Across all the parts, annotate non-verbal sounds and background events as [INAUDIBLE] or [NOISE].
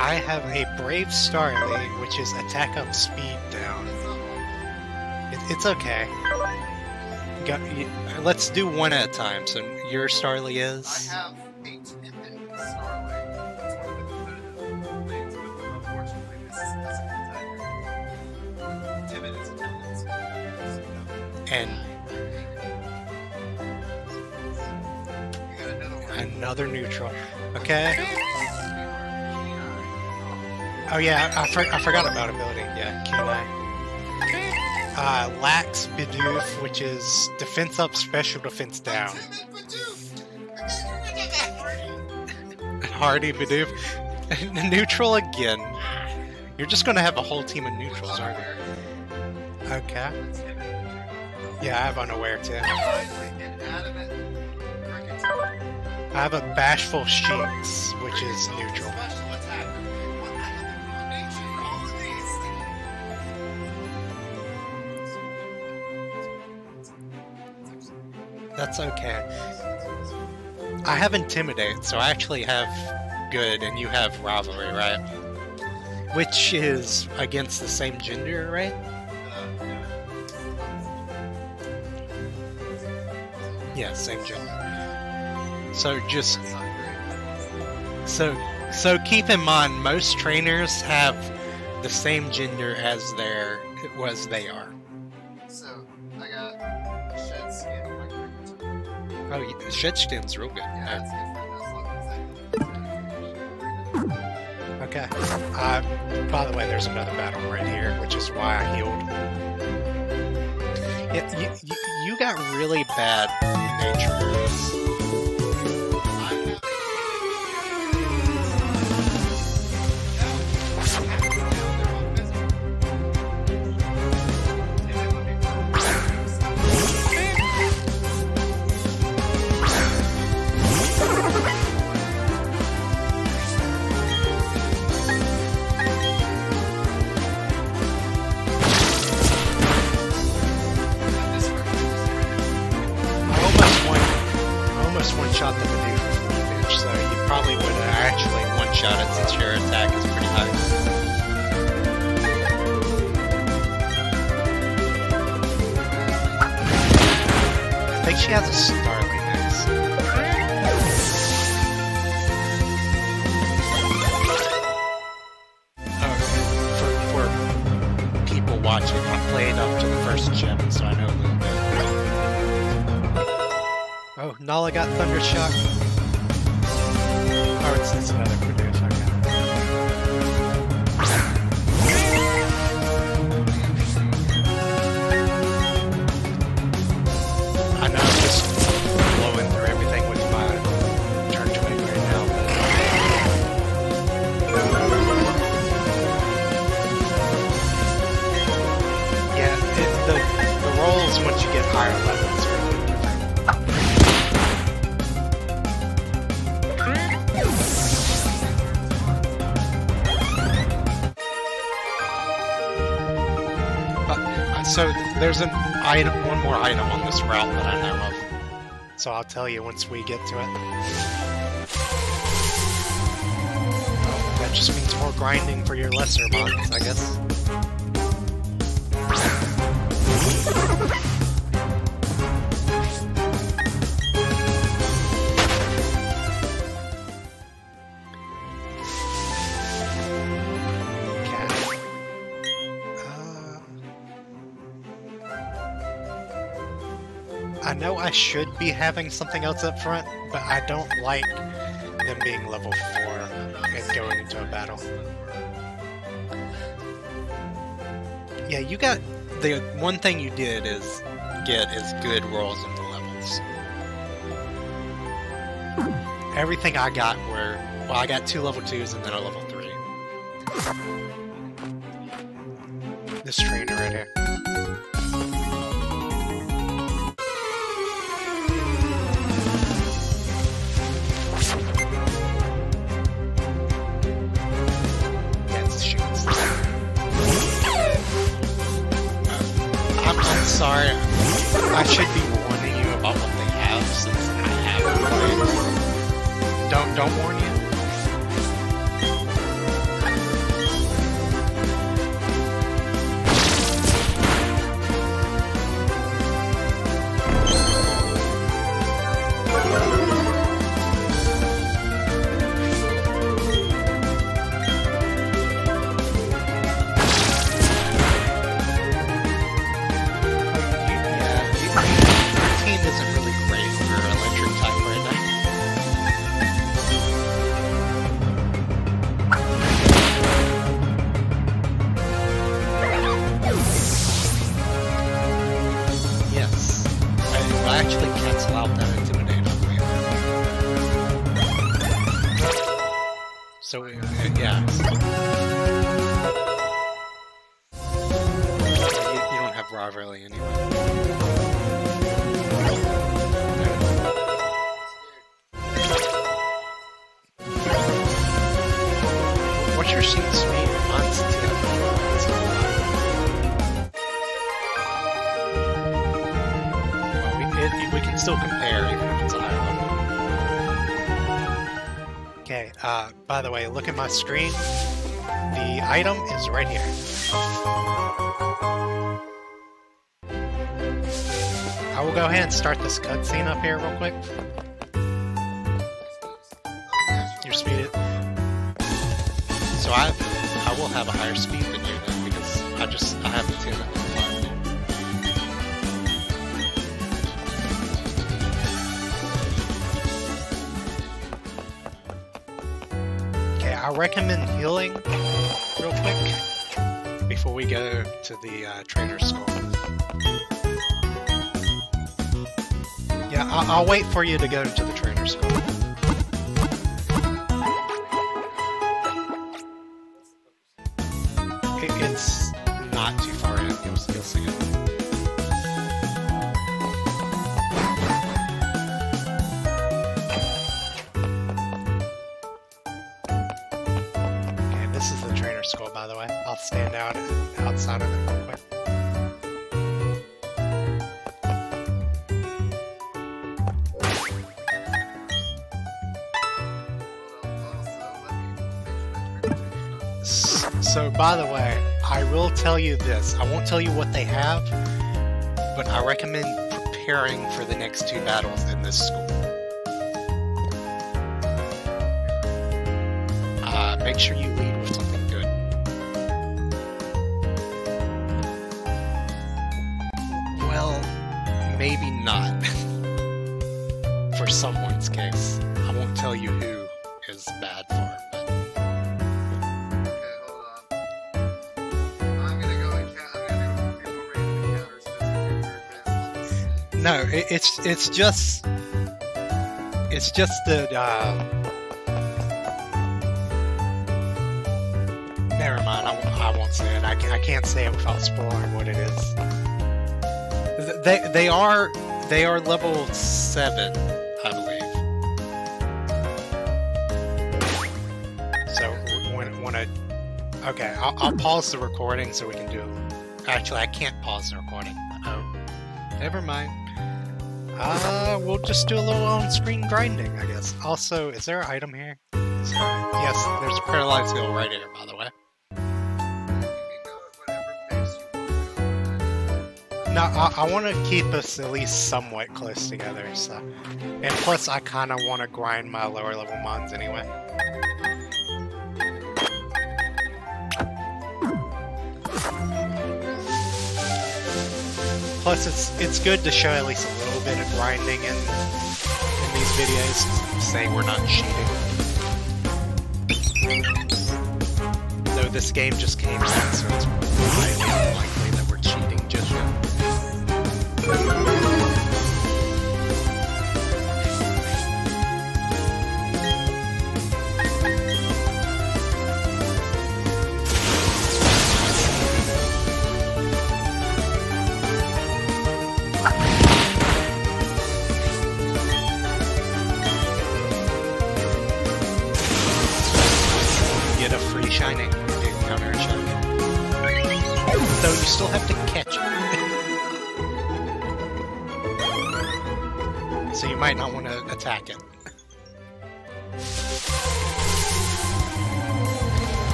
I have a Brave Starly, which is attack up, speed down. It, it's okay. Go, you, let's do one at a time. So your Starly is. I have a timid Starlight. It's one of the competitive things, unfortunately, this is this attacker. Timid is a and You got another one. another neutral. Okay. Oh yeah, I, for, I forgot about ability. Yeah, Kenai. Uh, Lax Bidoof, which is defense up, special defense down. Hardy Bidoof. [LAUGHS] Neutral again. You're just gonna have a whole team of neutrals, aren't you? Okay. Yeah, I have unaware too. I have a Bashful Shinx, which is neutral. That's okay. I have Intimidate, so I actually have good, and you have Rivalry, right? Which is against the same gender, right? Yeah, same gender. So just so so keep in mind, most trainers have the same gender as their as they are. Oh, shed skin's real good. Yeah, Yeah. that's good for that's not Okay. Uh, by the way, there's another battle right here, which is why I healed. Yeah, you, you, you got really bad nature. Think she has a Starly next. Oh, for, for people watching, I played up to the first gym, so I know a little bit. Oh, Nala got Thunder Shock. Oh, it's, it's another produce, the, the once you get higher levels different. Uh, so there's an item, one more item on this route that I know of. So I'll tell you once we get to it. Oh, that just means more grinding for your lesser mons, I guess. Uh, I know I should be having something else up front, but I don't like them being level 4 and going into a battle. Yeah, you got the one thing you did is get is good rolls in the levels. Everything I got were well, I got two level twos and then a level three. This trainer right here. I should be warning you about what they have since I played. Don't don't warn you. What's your sheet speed? Mine's 10. Well, we, it, we can still compare even if it's a level. Okay, uh, by the way, look at my screen. The item is right here. I will go ahead and start this cutscene up here real quick. So I I will have a higher speed than you then because I just I have the 10 at the Okay, I recommend healing real quick before we go to the uh, trainer's school. Yeah, I'll, I'll wait for you to go to the trainer's school. So, by the way, I will tell you this. I won't tell you what they have, but I recommend preparing for the next two battles in this school. Uh, make sure you No, it, it's it's just it's just that. Uh, never mind. I, won't- I won't say it. I, I can't say it without spoiling what it is. They they are they are level seven, I believe. So when when I okay, I'll, I'll pause the recording so we can do. Actually, I can't pause the recording. Oh, never mind. Uh, we'll just do a little on-screen grinding, I guess. Also, is there an item here? there- Yes, there's a Paralyze Heal right here, by the way. No, I, I want to keep us at least somewhat close together, so. And plus, I kind of want to grind my lower level mons anyway. Plus, it's it's good to show at least a little bit of grinding in in these videos. Say we're not cheating. Though this game just came out, so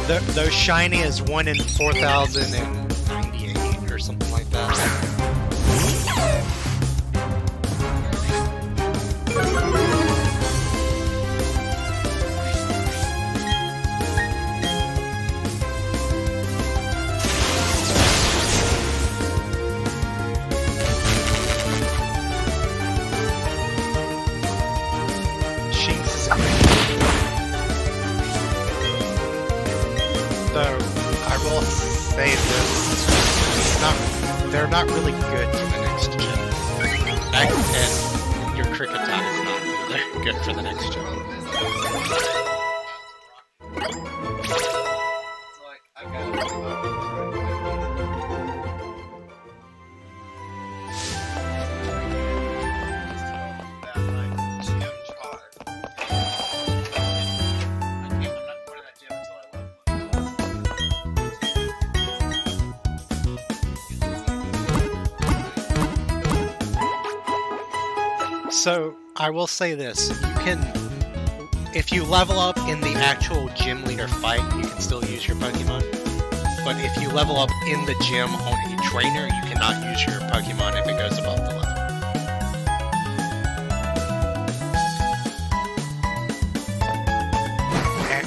Th those shiny is 1 in 4,098 or something like that. Good for the next gen. I will say this: you can, if you level up in the actual gym leader fight, you can still use your Pokemon. But if you level up in the gym on a trainer, you cannot use your Pokemon if it goes above the level.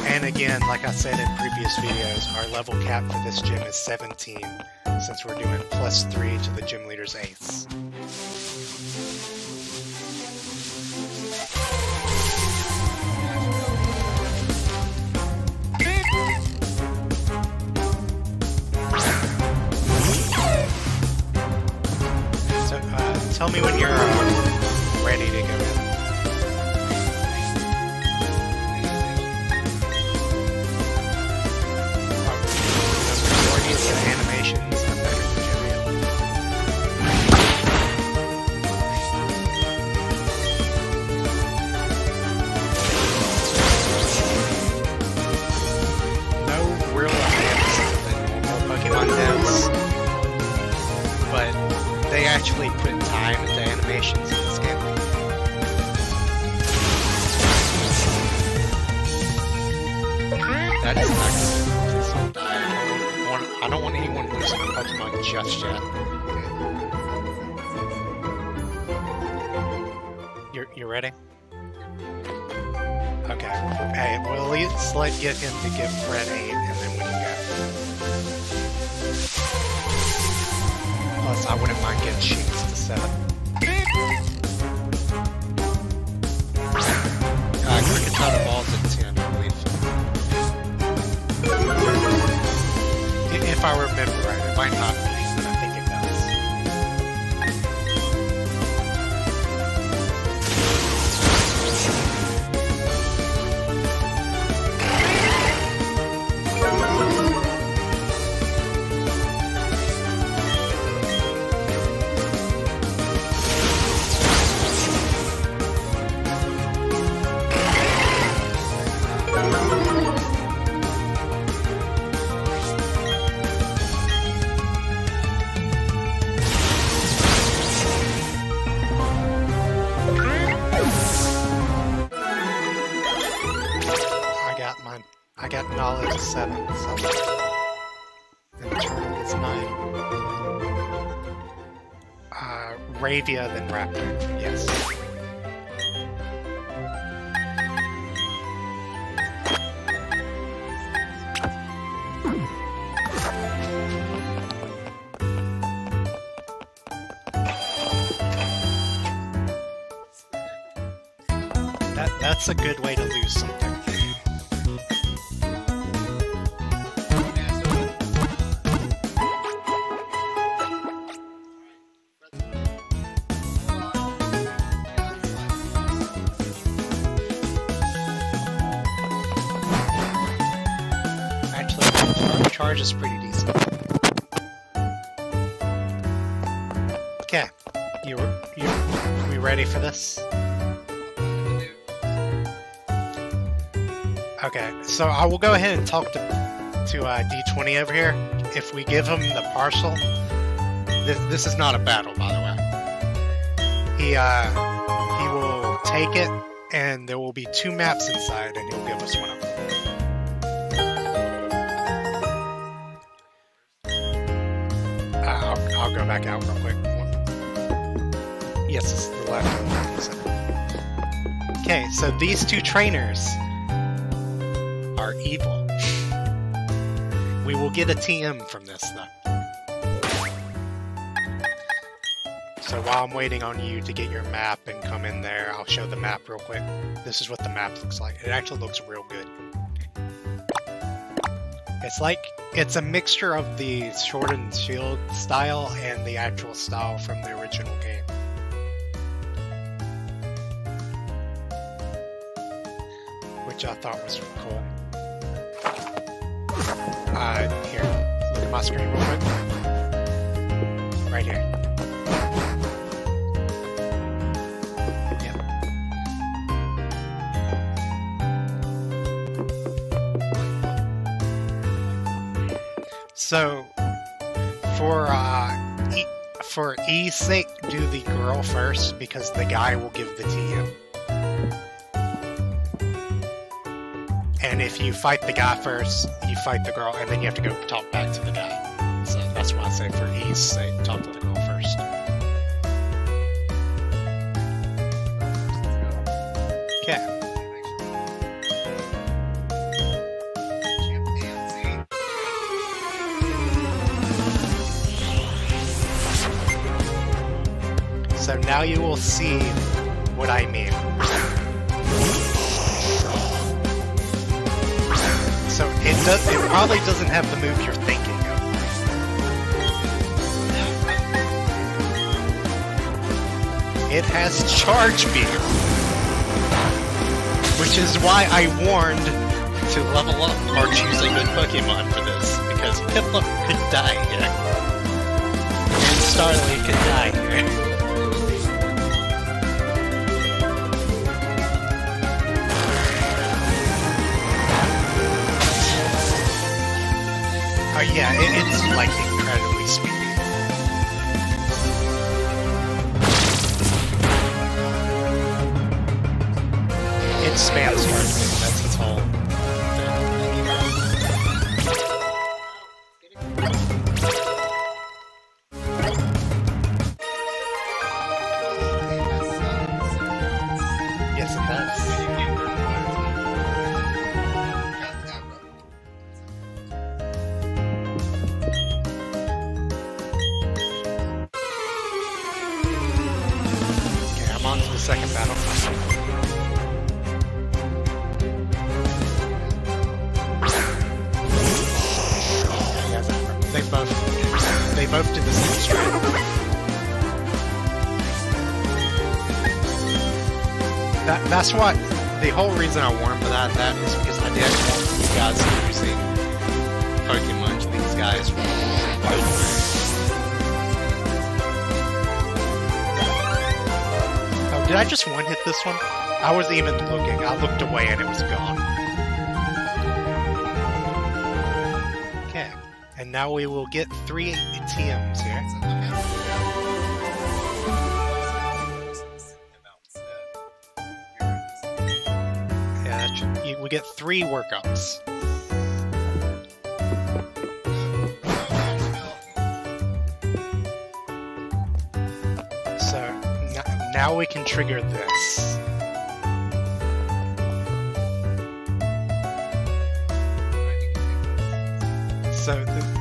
And, again, like I said in previous videos, our level cap for this gym is 17, since we're doing plus 3 to the gym leader's eighths. Tell me when you're you ready? Okay. Hey, well, at least let get him to give Fred 8, and then we can go. Plus, I wouldn't mind getting Shinx to 7. Uh, Kricketot evolves at 10, I believe. If I remember right, it might not Ravia, then Raptor. Yes. That that's a good way to lose something. Ready for this? Okay, so I will go ahead and talk to to uh, D20 over here. If we give him the parcel, this this is not a battle, by the way. He uh he will take it, and there will be two maps inside, and he'll give us one of them. Uh, I'll, I'll go back out real quick. Yes, Okay, so these two trainers are evil. we will get a TM from this, though. So while I'm waiting on you to get your map and come in there, I'll show the map real quick. This is what the map looks like. It actually looks real good. It's like it's a mixture of the sword and shield style and the actual style from the original game. Which I thought was cool. Uh, here, look at my screen real quick. Right here. So, for uh, e- for E's sake, do the girl first because the guy will give the TM. And if you fight the guy first, you fight the girl, and then you have to go talk back to the guy. So that's why I say for ease, sake, talk to the girl first. Okay. So now you will see what I mean. It does. It probably doesn't have the move you're thinking of. It has charge beam, which is why I warned to level up or choose a good Pokemon for this because Piplup could die here, and Starly could die here. Uh, yeah, it, it's like both did the same strat. That, that's what, the whole reason I warned for that, that is because I didn't want you guys using Pokemon to these guys. Oh, did I just one hit this one? I wasn't even looking. I looked away and it was gone. And now we will get three TMs here. Yeah, we get three workups. So now we can trigger this.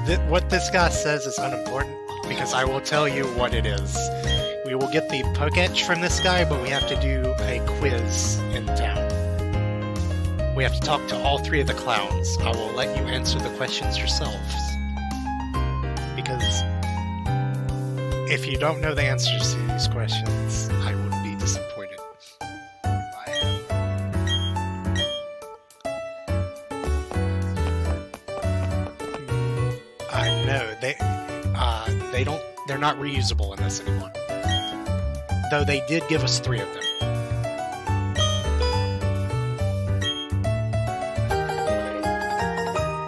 Th- what this guy says is unimportant because I will tell you what it is. We will get the Poketch from this guy, but we have to do a quiz in town. We have to talk to all three of the clowns. I will let you answer the questions yourselves. Because if you don't know the answers to these questions, not reusable in this anymore. Though they did give us three of them.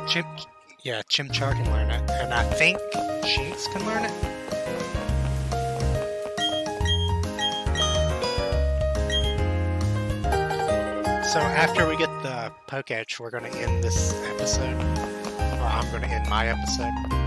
Chim, yeah, Chimchar can learn it, and I think Shinx can learn it. So after we get the Poketch, we're going to end this episode, or I'm going to end my episode.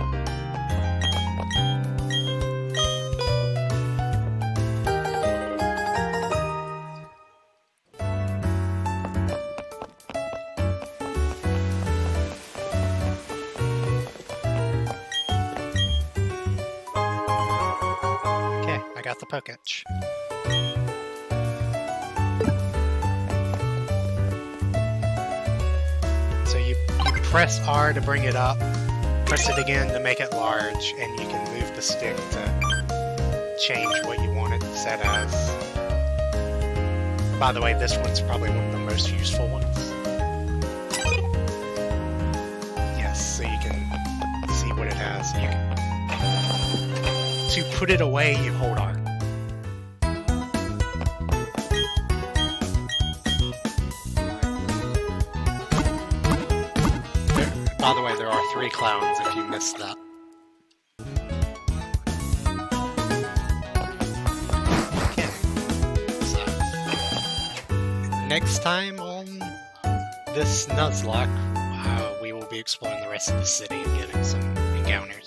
So you, you press R to bring it up, press it again to make it large, and you can move the stick to change what you want it set as. By the way, this one's probably one of the most useful ones. Yes, so you can see what it has. You can, to put it away, you hold R. clowns if you missed that. Okay. So, next time on this Nuzlocke, uh, we will be exploring the rest of the city and getting some encounters.